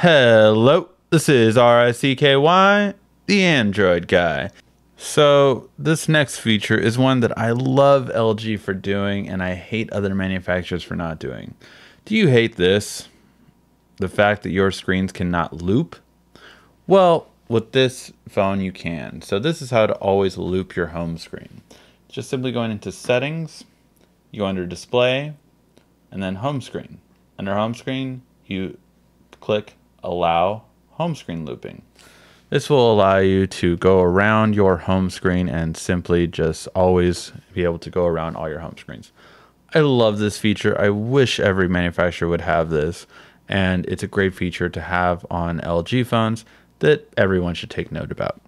Hello, this is R I C K Y, the Android guy. So, this next feature is one that I love LG for doing and I hate other manufacturers for not doing. Do you hate this? The fact that your screens cannot loop? Well, with this phone, you can. So, this is how to always loop your home screen. Just simply going into settings, you go under display, and then home screen. Under home screen, you click allow home screen looping. This will allow you to go around your home screen and simply just always be able to go around all your home screens. I love this feature. I wish every manufacturer would have this. And it's a great feature to have on LG phones that everyone should take note about.